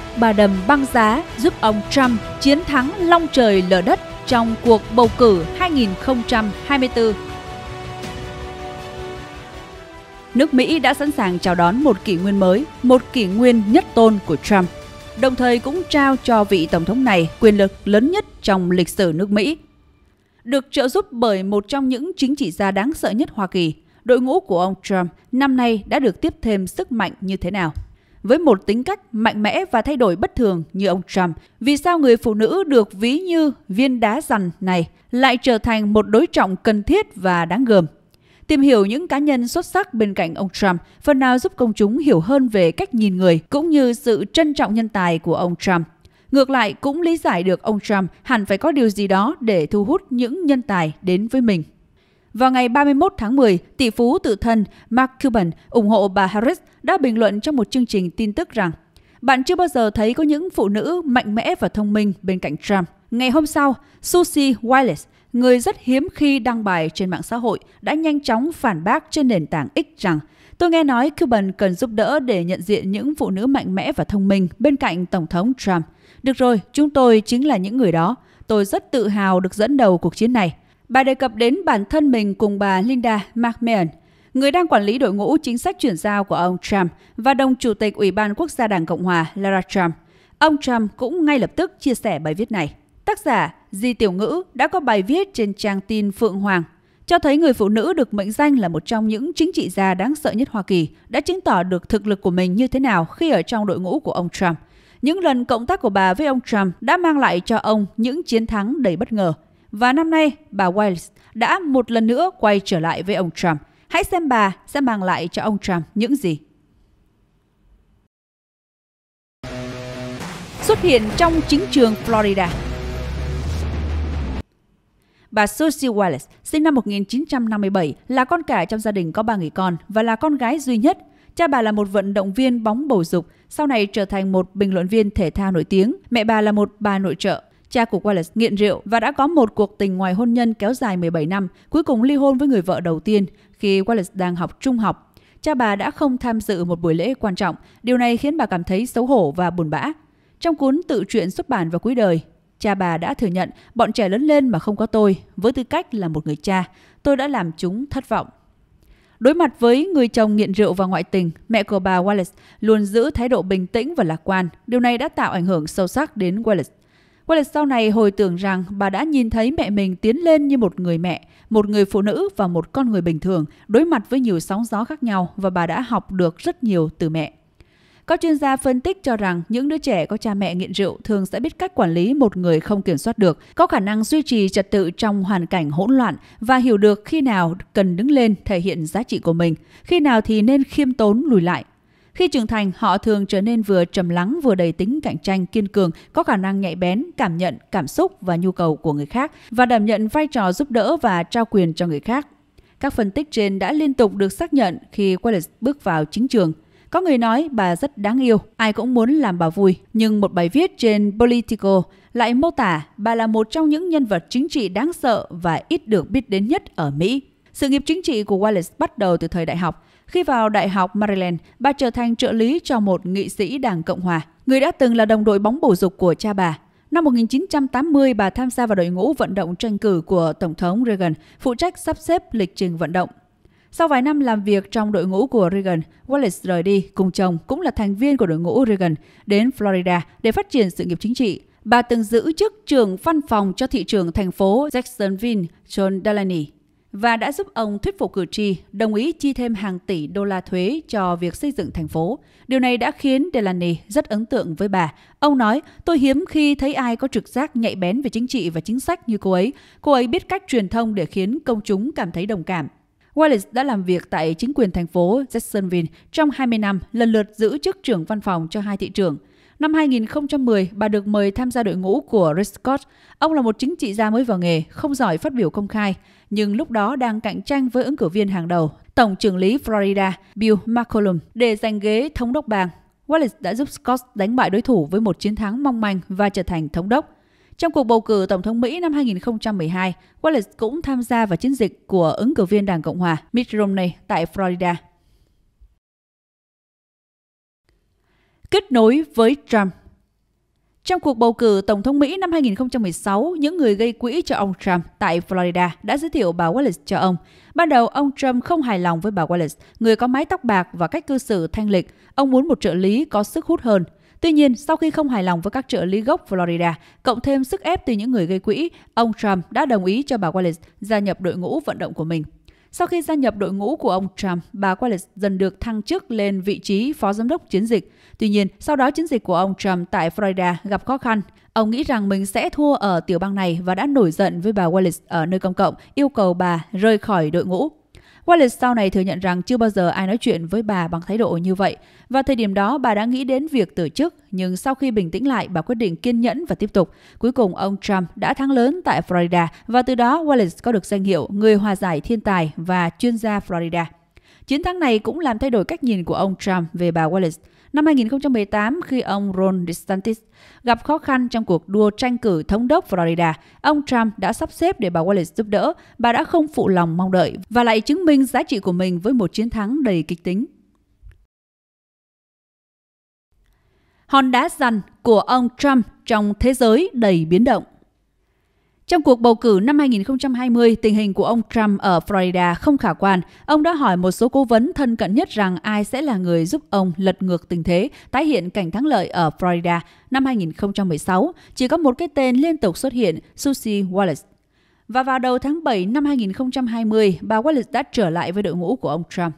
cách bà đầm băng giá giúp ông Trump chiến thắng long trời lở đất trong cuộc bầu cử 2024. Nước Mỹ đã sẵn sàng chào đón một kỷ nguyên mới, một kỷ nguyên nhất tôn của Trump, đồng thời cũng trao cho vị tổng thống này quyền lực lớn nhất trong lịch sử nước Mỹ. Được trợ giúp bởi một trong những chính trị gia đáng sợ nhất Hoa Kỳ, đội ngũ của ông Trump năm nay đã được tiếp thêm sức mạnh như thế nào? Với một tính cách mạnh mẽ và thay đổi bất thường như ông Trump, vì sao người phụ nữ được ví như viên đá rằn này lại trở thành một đối trọng cần thiết và đáng gờm? Tìm hiểu những cá nhân xuất sắc bên cạnh ông Trump phần nào giúp công chúng hiểu hơn về cách nhìn người cũng như sự trân trọng nhân tài của ông Trump. Ngược lại cũng lý giải được ông Trump hẳn phải có điều gì đó để thu hút những nhân tài đến với mình. Vào ngày 31 tháng 10, tỷ phú tự thân Mark Cuban ủng hộ bà Harris đã bình luận trong một chương trình tin tức rằng bạn chưa bao giờ thấy có những phụ nữ mạnh mẽ và thông minh bên cạnh Trump. Ngày hôm sau, Susie Wiles, người rất hiếm khi đăng bài trên mạng xã hội, đã nhanh chóng phản bác trên nền tảng X rằng Tôi nghe nói Cuban cần giúp đỡ để nhận diện những phụ nữ mạnh mẽ và thông minh bên cạnh Tổng thống Trump. Được rồi, chúng tôi chính là những người đó. Tôi rất tự hào được dẫn đầu cuộc chiến này. Bà đề cập đến bản thân mình cùng bà Linda McMahon, người đang quản lý đội ngũ chính sách chuyển giao của ông Trump và đồng chủ tịch Ủy ban Quốc gia Đảng Cộng hòa Lara Trump. Ông Trump cũng ngay lập tức chia sẻ bài viết này. Tác giả Di Tiểu Ngữ đã có bài viết trên trang tin Phượng Hoàng cho thấy người phụ nữ được mệnh danh là một trong những chính trị gia đáng sợ nhất Hoa Kỳ đã chứng tỏ được thực lực của mình như thế nào khi ở trong đội ngũ của ông Trump. Những lần cộng tác của bà với ông Trump đã mang lại cho ông những chiến thắng đầy bất ngờ. Và năm nay, bà Wiles đã một lần nữa quay trở lại với ông Trump. Hãy xem bà sẽ mang lại cho ông Trump những gì. Xuất hiện trong chính trường Florida Bà Susie Wallace, sinh năm 1957, là con cả trong gia đình có ba người con và là con gái duy nhất. Cha bà là một vận động viên bóng bầu dục, sau này trở thành một bình luận viên thể thao nổi tiếng. Mẹ bà là một bà nội trợ. Cha của Wallace nghiện rượu và đã có một cuộc tình ngoài hôn nhân kéo dài 17 năm, cuối cùng ly hôn với người vợ đầu tiên khi Wallace đang học trung học. Cha bà đã không tham dự một buổi lễ quan trọng, điều này khiến bà cảm thấy xấu hổ và buồn bã. Trong cuốn tự truyện xuất bản vào cuối đời, cha bà đã thừa nhận bọn trẻ lớn lên mà không có tôi, với tư cách là một người cha, tôi đã làm chúng thất vọng. Đối mặt với người chồng nghiện rượu và ngoại tình, mẹ của bà Wallace luôn giữ thái độ bình tĩnh và lạc quan. Điều này đã tạo ảnh hưởng sâu sắc đến Wallace. Wallace sau này hồi tưởng rằng bà đã nhìn thấy mẹ mình tiến lên như một người mẹ, một người phụ nữ và một con người bình thường, đối mặt với nhiều sóng gió khác nhau và bà đã học được rất nhiều từ mẹ. Các chuyên gia phân tích cho rằng những đứa trẻ có cha mẹ nghiện rượu thường sẽ biết cách quản lý một người không kiểm soát được, có khả năng duy trì trật tự trong hoàn cảnh hỗn loạn và hiểu được khi nào cần đứng lên thể hiện giá trị của mình, khi nào thì nên khiêm tốn lùi lại. Khi trưởng thành, họ thường trở nên vừa trầm lắng vừa đầy tính cạnh tranh kiên cường, có khả năng nhạy bén, cảm nhận cảm xúc và nhu cầu của người khác và đảm nhận vai trò giúp đỡ và trao quyền cho người khác. Các phân tích trên đã liên tục được xác nhận khi Wallace bước vào chính trường. Có người nói bà rất đáng yêu, ai cũng muốn làm bà vui. Nhưng một bài viết trên Politico lại mô tả bà là một trong những nhân vật chính trị đáng sợ và ít được biết đến nhất ở Mỹ. Sự nghiệp chính trị của Wallace bắt đầu từ thời đại học. Khi vào Đại học Maryland, bà trở thành trợ lý cho một nghị sĩ Đảng Cộng Hòa, người đã từng là đồng đội bóng bầu dục của cha bà. Năm 1980, bà tham gia vào đội ngũ vận động tranh cử của Tổng thống Reagan, phụ trách sắp xếp lịch trình vận động. Sau vài năm làm việc trong đội ngũ của Reagan, Wallace rời đi cùng chồng cũng là thành viên của đội ngũ Reagan đến Florida để phát triển sự nghiệp chính trị. Bà từng giữ chức trưởng văn phòng cho thị trưởng thành phố Jacksonville, John Delaney và đã giúp ông thuyết phục cử tri đồng ý chi thêm hàng tỷ đô la thuế cho việc xây dựng thành phố. Điều này đã khiến Delaney rất ấn tượng với bà. Ông nói, tôi hiếm khi thấy ai có trực giác nhạy bén về chính trị và chính sách như cô ấy. Cô ấy biết cách truyền thông để khiến công chúng cảm thấy đồng cảm. Wallace đã làm việc tại chính quyền thành phố Jacksonville trong 20 năm, lần lượt giữ chức trưởng văn phòng cho hai thị trưởng. Năm 2010, bà được mời tham gia đội ngũ của Rick Scott. Ông là một chính trị gia mới vào nghề, không giỏi phát biểu công khai, nhưng lúc đó đang cạnh tranh với ứng cử viên hàng đầu, Tổng trưởng lý Florida Bill McCollum, để giành ghế thống đốc bang. Wallace đã giúp Scott đánh bại đối thủ với một chiến thắng mong manh và trở thành thống đốc. Trong cuộc bầu cử Tổng thống Mỹ năm 2012, Wallace cũng tham gia vào chiến dịch của ứng cử viên Đảng Cộng hòa Mitt Romney tại Florida. Kết nối với Trump Trong cuộc bầu cử Tổng thống Mỹ năm 2016, những người gây quỹ cho ông Trump tại Florida đã giới thiệu bà Wallace cho ông. Ban đầu, ông Trump không hài lòng với bà Wallace, người có mái tóc bạc và cách cư xử thanh lịch. Ông muốn một trợ lý có sức hút hơn. Tuy nhiên, sau khi không hài lòng với các trợ lý gốc Florida, cộng thêm sức ép từ những người gây quỹ, ông Trump đã đồng ý cho bà Wallace gia nhập đội ngũ vận động của mình. Sau khi gia nhập đội ngũ của ông Trump, bà Wallace dần được thăng chức lên vị trí phó giám đốc chiến dịch. Tuy nhiên, sau đó chiến dịch của ông Trump tại Florida gặp khó khăn. Ông nghĩ rằng mình sẽ thua ở tiểu bang này và đã nổi giận với bà Wallace ở nơi công cộng, yêu cầu bà rời khỏi đội ngũ. Wallace sau này thừa nhận rằng chưa bao giờ ai nói chuyện với bà bằng thái độ như vậy. Và thời điểm đó, bà đã nghĩ đến việc từ chức, nhưng sau khi bình tĩnh lại, bà quyết định kiên nhẫn và tiếp tục. Cuối cùng, ông Trump đã thắng lớn tại Florida và từ đó Wallace có được danh hiệu người hòa giải thiên tài và chuyên gia Florida. Chiến thắng này cũng làm thay đổi cách nhìn của ông Trump về bà Wallace. Năm 2018, khi ông Ron DeSantis gặp khó khăn trong cuộc đua tranh cử thống đốc Florida, ông Trump đã sắp xếp để bà Wallace giúp đỡ. Bà đã không phụ lòng mong đợi và lại chứng minh giá trị của mình với một chiến thắng đầy kịch tính. Hòn đá dằn của ông Trump trong thế giới đầy biến động trong cuộc bầu cử năm 2020, tình hình của ông Trump ở Florida không khả quan. Ông đã hỏi một số cố vấn thân cận nhất rằng ai sẽ là người giúp ông lật ngược tình thế, tái hiện cảnh thắng lợi ở Florida năm 2016. Chỉ có một cái tên liên tục xuất hiện, Susie Wallace. Và vào đầu tháng 7 năm 2020, bà Wallace đã trở lại với đội ngũ của ông Trump.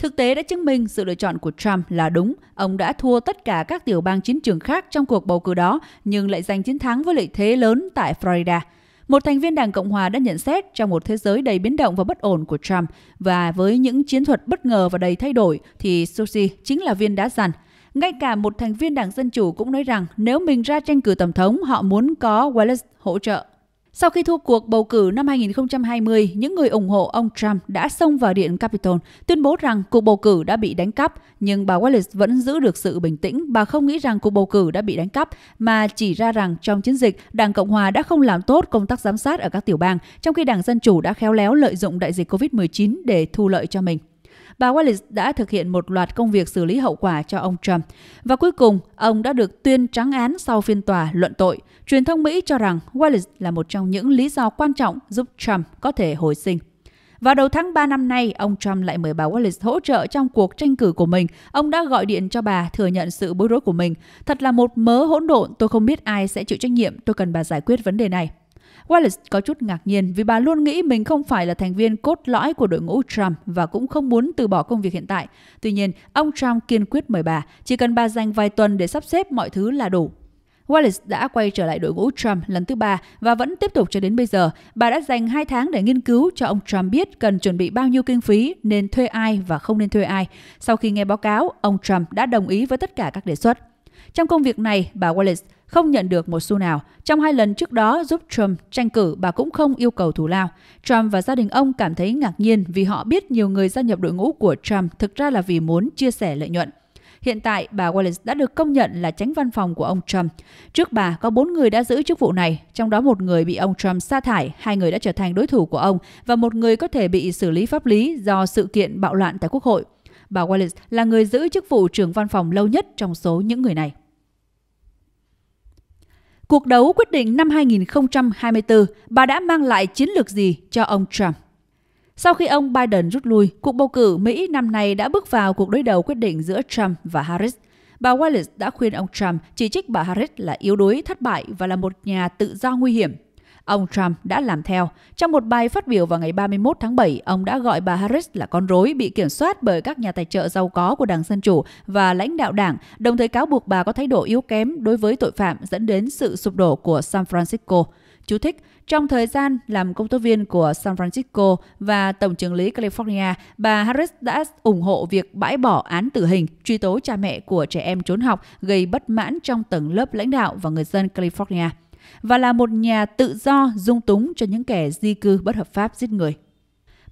Thực tế đã chứng minh sự lựa chọn của Trump là đúng. Ông đã thua tất cả các tiểu bang chiến trường khác trong cuộc bầu cử đó, nhưng lại giành chiến thắng với lợi thế lớn tại Florida. Một thành viên Đảng Cộng Hòa đã nhận xét trong một thế giới đầy biến động và bất ổn của Trump và với những chiến thuật bất ngờ và đầy thay đổi thì Susie chính là viên đá dằn. Ngay cả một thành viên Đảng Dân Chủ cũng nói rằng nếu mình ra tranh cử tổng thống, họ muốn có Wallace hỗ trợ. Sau khi thua cuộc bầu cử năm 2020, những người ủng hộ ông Trump đã xông vào điện Capitol, tuyên bố rằng cuộc bầu cử đã bị đánh cắp, nhưng bà Wallace vẫn giữ được sự bình tĩnh. Bà không nghĩ rằng cuộc bầu cử đã bị đánh cắp, mà chỉ ra rằng trong chiến dịch, Đảng Cộng Hòa đã không làm tốt công tác giám sát ở các tiểu bang, trong khi Đảng Dân Chủ đã khéo léo lợi dụng đại dịch COVID-19 để thu lợi cho mình bà Wallace đã thực hiện một loạt công việc xử lý hậu quả cho ông Trump. Và cuối cùng, ông đã được tuyên trắng án sau phiên tòa luận tội. Truyền thông Mỹ cho rằng Wallace là một trong những lý do quan trọng giúp Trump có thể hồi sinh. Vào đầu tháng 3 năm nay, ông Trump lại mời bà Wallace hỗ trợ trong cuộc tranh cử của mình. Ông đã gọi điện cho bà thừa nhận sự bối rối của mình. Thật là một mớ hỗn độn, tôi không biết ai sẽ chịu trách nhiệm, tôi cần bà giải quyết vấn đề này. Wallace có chút ngạc nhiên vì bà luôn nghĩ mình không phải là thành viên cốt lõi của đội ngũ Trump và cũng không muốn từ bỏ công việc hiện tại. Tuy nhiên, ông Trump kiên quyết mời bà, chỉ cần bà dành vài tuần để sắp xếp mọi thứ là đủ. Wallace đã quay trở lại đội ngũ Trump lần thứ ba và vẫn tiếp tục cho đến bây giờ. Bà đã dành 2 tháng để nghiên cứu cho ông Trump biết cần chuẩn bị bao nhiêu kinh phí, nên thuê ai và không nên thuê ai. Sau khi nghe báo cáo, ông Trump đã đồng ý với tất cả các đề xuất. Trong công việc này, bà Wallace không nhận được một xu nào. Trong hai lần trước đó giúp Trump tranh cử, bà cũng không yêu cầu thù lao. Trump và gia đình ông cảm thấy ngạc nhiên vì họ biết nhiều người gia nhập đội ngũ của Trump thực ra là vì muốn chia sẻ lợi nhuận. Hiện tại, bà Wallace đã được công nhận là tránh văn phòng của ông Trump. Trước bà, có bốn người đã giữ chức vụ này, trong đó một người bị ông Trump sa thải, hai người đã trở thành đối thủ của ông và một người có thể bị xử lý pháp lý do sự kiện bạo loạn tại Quốc hội. Bà Wallace là người giữ chức vụ trưởng văn phòng lâu nhất trong số những người này. Cuộc đấu quyết định năm 2024, bà đã mang lại chiến lược gì cho ông Trump? Sau khi ông Biden rút lui, cuộc bầu cử Mỹ năm nay đã bước vào cuộc đối đầu quyết định giữa Trump và Harris. Bà Wallace đã khuyên ông Trump chỉ trích bà Harris là yếu đuối, thất bại và là một nhà tự do nguy hiểm. Ông Trump đã làm theo. Trong một bài phát biểu vào ngày 31 tháng 7, ông đã gọi bà Harris là con rối bị kiểm soát bởi các nhà tài trợ giàu có của Đảng Dân Chủ và lãnh đạo đảng, đồng thời cáo buộc bà có thái độ yếu kém đối với tội phạm dẫn đến sự sụp đổ của San Francisco. Chú thích, trong thời gian làm công tố viên của San Francisco và Tổng trưởng lý California, bà Harris đã ủng hộ việc bãi bỏ án tử hình, truy tố cha mẹ của trẻ em trốn học gây bất mãn trong tầng lớp lãnh đạo và người dân California và là một nhà tự do dung túng cho những kẻ di cư bất hợp pháp giết người.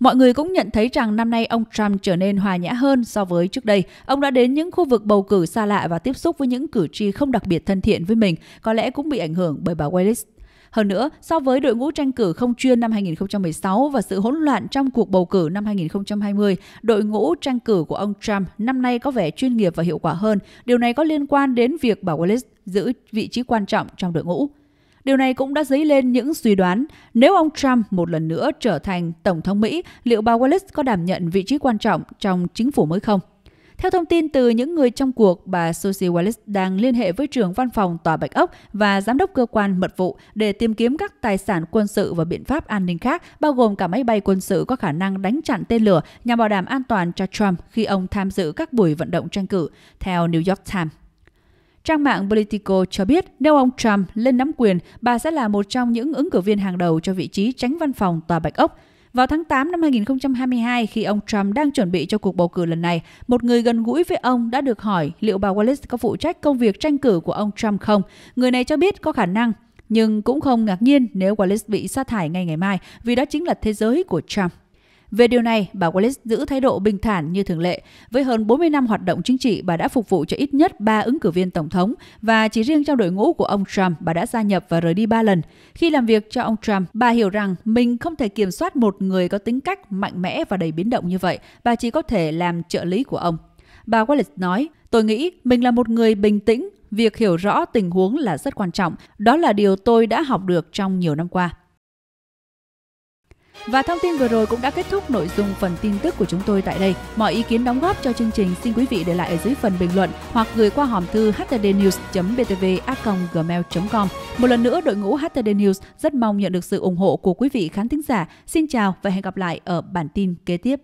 Mọi người cũng nhận thấy rằng năm nay ông Trump trở nên hòa nhã hơn so với trước đây. Ông đã đến những khu vực bầu cử xa lạ và tiếp xúc với những cử tri không đặc biệt thân thiện với mình, có lẽ cũng bị ảnh hưởng bởi bà Wallace. Hơn nữa, so với đội ngũ tranh cử không chuyên năm 2016 và sự hỗn loạn trong cuộc bầu cử năm 2020, đội ngũ tranh cử của ông Trump năm nay có vẻ chuyên nghiệp và hiệu quả hơn. Điều này có liên quan đến việc bà Wallace giữ vị trí quan trọng trong đội ngũ. Điều này cũng đã dấy lên những suy đoán nếu ông Trump một lần nữa trở thành Tổng thống Mỹ, liệu bà Wallace có đảm nhận vị trí quan trọng trong chính phủ mới không? Theo thông tin từ những người trong cuộc, bà Susie Wallace đang liên hệ với trưởng văn phòng Tòa Bạch Ốc và giám đốc cơ quan mật vụ để tìm kiếm các tài sản quân sự và biện pháp an ninh khác, bao gồm cả máy bay quân sự có khả năng đánh chặn tên lửa nhằm bảo đảm an toàn cho Trump khi ông tham dự các buổi vận động tranh cử, theo New York Times. Trang mạng Politico cho biết nếu ông Trump lên nắm quyền, bà sẽ là một trong những ứng cử viên hàng đầu cho vị trí tránh văn phòng Tòa Bạch Ốc. Vào tháng 8 năm 2022, khi ông Trump đang chuẩn bị cho cuộc bầu cử lần này, một người gần gũi với ông đã được hỏi liệu bà Wallace có phụ trách công việc tranh cử của ông Trump không. Người này cho biết có khả năng, nhưng cũng không ngạc nhiên nếu Wallace bị sa thải ngay ngày mai vì đó chính là thế giới của Trump. Về điều này, bà Wallace giữ thái độ bình thản như thường lệ. Với hơn 40 năm hoạt động chính trị, bà đã phục vụ cho ít nhất 3 ứng cử viên tổng thống và chỉ riêng trong đội ngũ của ông Trump, bà đã gia nhập và rời đi 3 lần. Khi làm việc cho ông Trump, bà hiểu rằng mình không thể kiểm soát một người có tính cách mạnh mẽ và đầy biến động như vậy, bà chỉ có thể làm trợ lý của ông. Bà Wallace nói, tôi nghĩ mình là một người bình tĩnh, việc hiểu rõ tình huống là rất quan trọng. Đó là điều tôi đã học được trong nhiều năm qua. Và thông tin vừa rồi cũng đã kết thúc nội dung phần tin tức của chúng tôi tại đây. Mọi ý kiến đóng góp cho chương trình xin quý vị để lại ở dưới phần bình luận hoặc gửi qua hòm thư htdnews.btv@gmail.com. Một lần nữa, đội ngũ HTD News rất mong nhận được sự ủng hộ của quý vị khán thính giả. Xin chào và hẹn gặp lại ở bản tin kế tiếp.